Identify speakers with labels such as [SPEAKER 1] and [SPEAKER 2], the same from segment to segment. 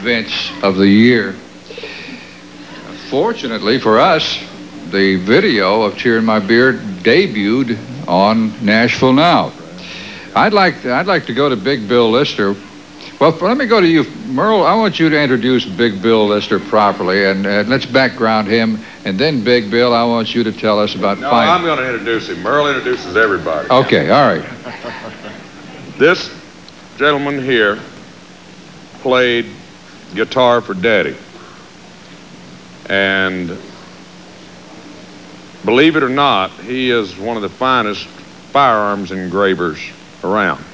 [SPEAKER 1] events of the year. Fortunately for us, the video of Tear in My Beer debuted on Nashville Now. I'd like I'd like to go to Big Bill Lister. Well, let me go to you, Merle. I want you to introduce Big Bill Lister properly, and uh, let's background him, and then Big Bill. I want you to tell us about.
[SPEAKER 2] No, I'm going to introduce him. Merle introduces everybody.
[SPEAKER 1] Okay, all right.
[SPEAKER 2] This gentleman here played guitar for Daddy. And believe it or not, he is one of the finest firearms engravers around.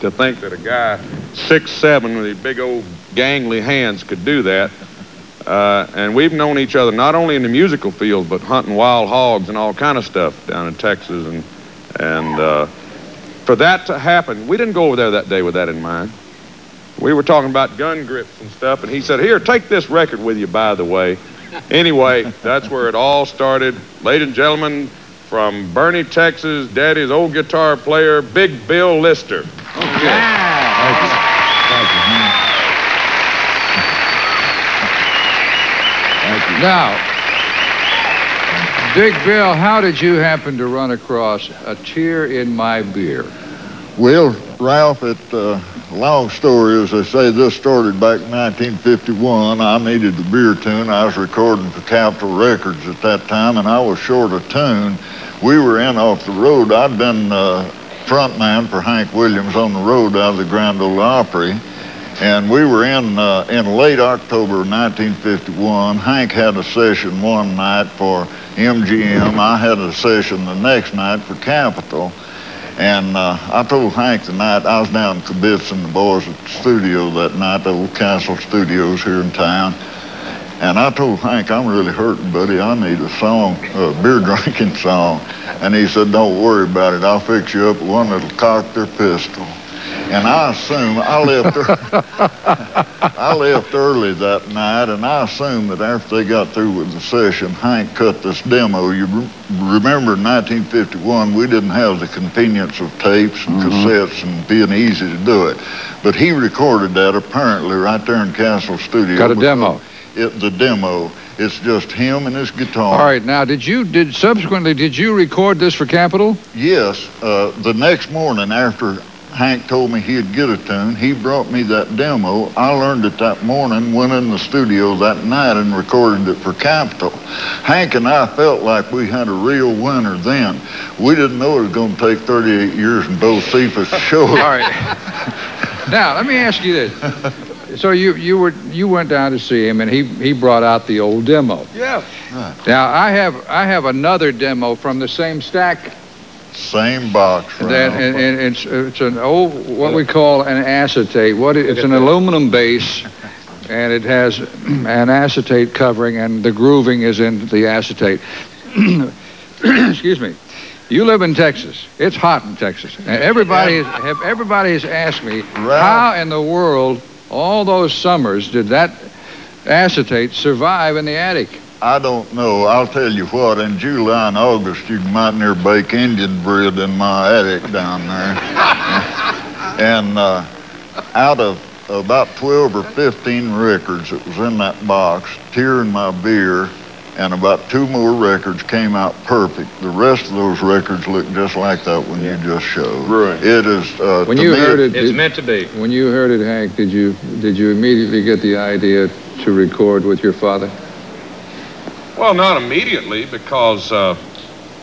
[SPEAKER 2] To think that a guy six seven with these big old gangly hands could do that. Uh, and we've known each other not only in the musical field, but hunting wild hogs and all kind of stuff down in Texas. And, and uh, for that to happen, we didn't go over there that day with that in mind. We were talking about gun grips and stuff, and he said, Here, take this record with you, by the way. Anyway, that's where it all started. Ladies and gentlemen, from Boerne, Texas, Daddy's old guitar player, Big Bill Lister. Okay. Thank you. Thank you.
[SPEAKER 1] Now, Big Bill, how did you happen to run across a tear in my beer?
[SPEAKER 3] Well, Ralph, it, uh, long story, as they say, this started back in 1951. I needed the beer tune. I was recording for Capitol Records at that time, and I was short a tune. We were in off the road. I'd been uh, frontman for Hank Williams on the road out of the Grand Ole Opry. And we were in uh, in late October of 1951. Hank had a session one night for MGM. I had a session the next night for Capitol. And uh, I told Hank the night I was down in Kibitz and the boys at the studio that night, the old Castle Studios here in town. And I told Hank, I'm really hurting, buddy. I need a song, a beer drinking song. And he said, don't worry about it. I'll fix you up with one that'll cock their pistol. And I assume I left. I left early that night, and I assume that after they got through with the session, Hank cut this demo. You re- remember in 1951, we didn't have the convenience of tapes and cassettes and being easy to do it. But he recorded that apparently right there in Castle Studio.
[SPEAKER 1] Got a demo.
[SPEAKER 3] It, the demo. It's just him and his guitar.
[SPEAKER 1] All right, now, did you, did, subsequently, did you record this for Capitol?
[SPEAKER 3] Yes, uh, the next morning after Hank told me he'd get a tune, he brought me that demo. I learned it that morning, went in the studio that night and recorded it for Capitol. Hank and I felt like we had a real winner then. We didn't know it was going to take 38 years and Bocephus to show it.
[SPEAKER 1] right. now, let me ask you this. So you, you, were, you went down to see him, and he, he brought out the old demo.
[SPEAKER 2] Yeah.
[SPEAKER 1] Now, I have, I have another demo from the same stack
[SPEAKER 3] Same box.
[SPEAKER 1] That, and, and it's, uh, it's an old, what we call an acetate. What it, it's an aluminum base, and it has an acetate covering, and the grooving is in the acetate. Excuse me. You live in Texas. It's hot in Texas. And everybody, everybody has asked me, how in the world, all those summers, did that acetate survive in the attic?
[SPEAKER 3] I don't know. I'll tell you what, in July and August, you might near bake Indian bread in my attic down there. and uh, out of about 12 or 15 records that was in that box, Tear in My Beer, and about two more records came out perfect. The rest of those records look just like that one you just showed.
[SPEAKER 2] Brilliant.
[SPEAKER 3] It is. Uh,
[SPEAKER 1] When
[SPEAKER 3] to
[SPEAKER 1] you
[SPEAKER 3] me,
[SPEAKER 1] heard it,
[SPEAKER 4] It's
[SPEAKER 1] did-
[SPEAKER 4] meant to be.
[SPEAKER 1] when you heard it, Hank, did you did you immediately get the idea to record with your father?
[SPEAKER 2] Well, not immediately because, uh,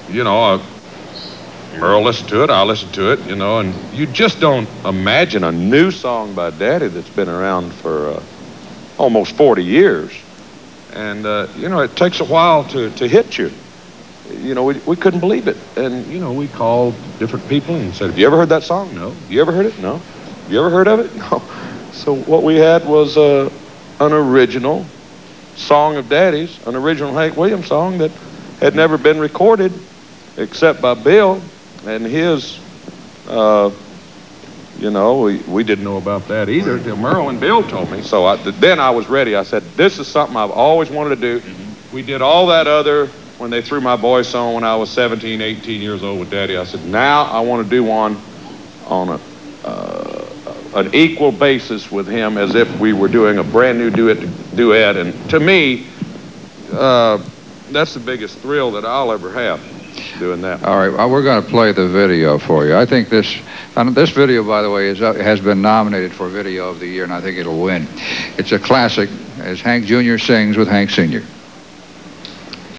[SPEAKER 2] you know, uh, Merle listened to it, I listened to it, you know, and you just don't imagine a new song by Daddy that's been around for uh, almost 40 years. And, uh, you know, it takes a while to, to hit you. You know, we, we couldn't believe it. And, you know, we called different people and said, Have you ever heard that song? No. You ever heard it? No. You ever heard of it? No. So what we had was uh, an original song of Daddy's, an original Hank Williams song that had never been recorded except by Bill and his. Uh, you know, we, we didn't know about that either until Merle and Bill told me. So I, then I was ready. I said, this is something I've always wanted to do. We did all that other when they threw my voice on when I was 17, 18 years old with Daddy. I said, now I want to do one on a, uh, an equal basis with him as if we were doing a brand new duet, duet. And to me, uh, that's the biggest thrill that I'll ever have doing that.
[SPEAKER 1] All right, well, we're going to play the video for you. I think this, um, this video, by the way, is, uh, has been nominated for Video of the Year, and I think it'll win. It's a classic, as Hank Jr. sings with Hank Sr.